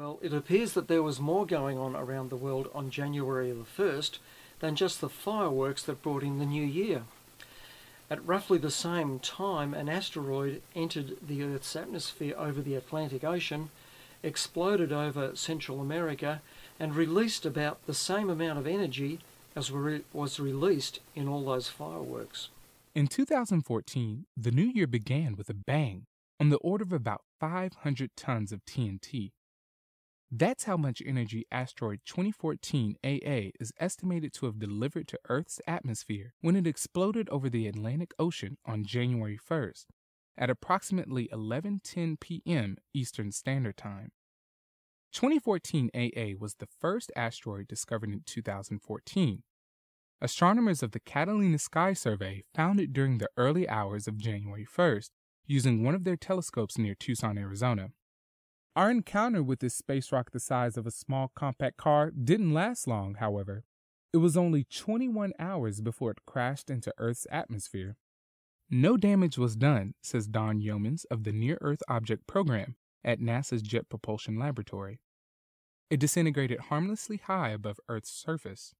Well, it appears that there was more going on around the world on January the 1st than just the fireworks that brought in the new year. At roughly the same time, an asteroid entered the Earth's atmosphere over the Atlantic Ocean, exploded over Central America, and released about the same amount of energy as was released in all those fireworks. In 2014, the new year began with a bang on the order of about 500 tons of TNT. That's how much energy asteroid 2014 AA is estimated to have delivered to Earth's atmosphere when it exploded over the Atlantic Ocean on January 1st at approximately 11:10 p.m. Eastern Standard Time. 2014 AA was the first asteroid discovered in 2014. Astronomers of the Catalina Sky Survey found it during the early hours of January 1st using one of their telescopes near Tucson, Arizona. Our encounter with this space rock the size of a small compact car didn't last long, however. It was only 21 hours before it crashed into Earth's atmosphere. No damage was done, says Don Yeomans of the Near Earth Object Program at NASA's Jet Propulsion Laboratory. It disintegrated harmlessly high above Earth's surface.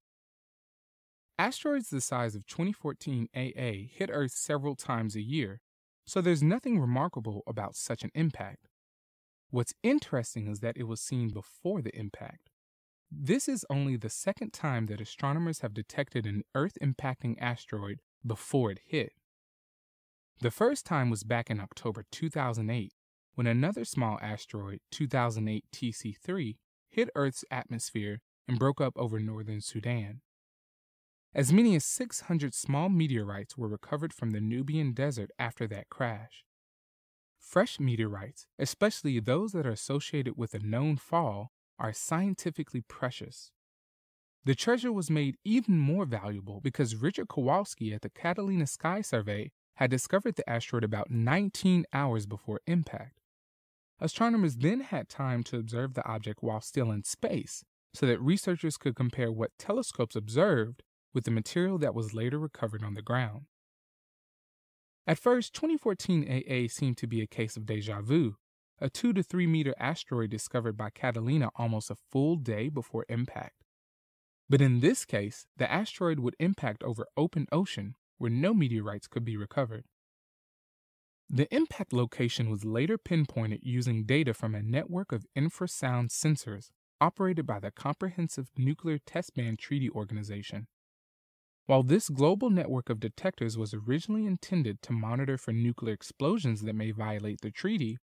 Asteroids the size of 2014 AA hit Earth several times a year, so there's nothing remarkable about such an impact. What's interesting is that it was seen before the impact. This is only the second time that astronomers have detected an Earth impacting asteroid before it hit. The first time was back in October 2008 when another small asteroid, 2008 TC3, hit Earth's atmosphere and broke up over northern Sudan. As many as 600 small meteorites were recovered from the Nubian desert after that crash. Fresh meteorites, especially those that are associated with a known fall, are scientifically precious. The treasure was made even more valuable because Richard Kowalski at the Catalina Sky Survey had discovered the asteroid about 19 hours before impact. Astronomers then had time to observe the object while still in space so that researchers could compare what telescopes observed with the material that was later recovered on the ground. At first, 2014 AA seemed to be a case of deja vu, a 2 to 3 meter asteroid discovered by Catalina almost a full day before impact. But in this case, the asteroid would impact over open ocean where no meteorites could be recovered. The impact location was later pinpointed using data from a network of infrasound sensors operated by the Comprehensive Nuclear Test Ban Treaty Organization. While this global network of detectors was originally intended to monitor for nuclear explosions that may violate the treaty,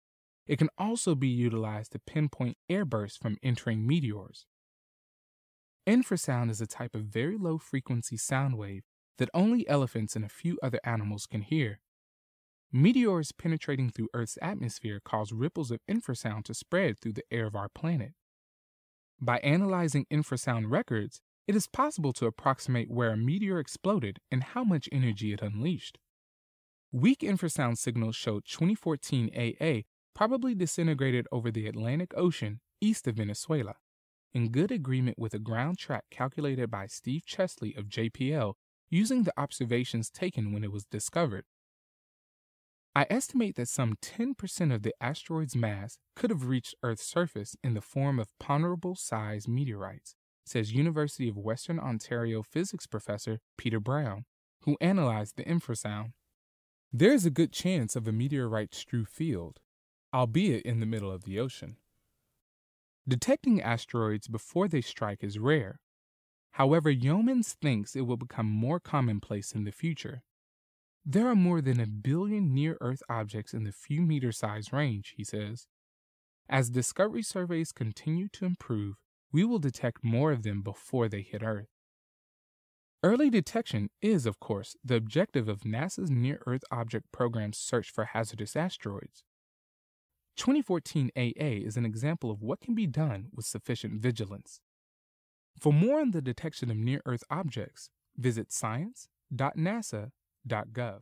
it can also be utilized to pinpoint airbursts from entering meteors. Infrasound is a type of very low frequency sound wave that only elephants and a few other animals can hear. Meteors penetrating through Earth's atmosphere cause ripples of infrasound to spread through the air of our planet. By analyzing infrasound records, it is possible to approximate where a meteor exploded and how much energy it unleashed. Weak infrasound signals showed 2014 AA probably disintegrated over the Atlantic Ocean east of Venezuela, in good agreement with a ground track calculated by Steve Chesley of JPL using the observations taken when it was discovered. I estimate that some 10% of the asteroid's mass could have reached Earth's surface in the form of ponderable sized meteorites says University of Western Ontario physics professor Peter Brown, who analyzed the infrasound. There is a good chance of a meteorite strewn field, albeit in the middle of the ocean. Detecting asteroids before they strike is rare. However, Yeomans thinks it will become more commonplace in the future. There are more than a billion near Earth objects in the few meter size range, he says. As discovery surveys continue to improve, we will detect more of them before they hit Earth. Early detection is, of course, the objective of NASA's Near Earth Object Program's search for hazardous asteroids. 2014 AA is an example of what can be done with sufficient vigilance. For more on the detection of near Earth objects, visit science.nasa.gov.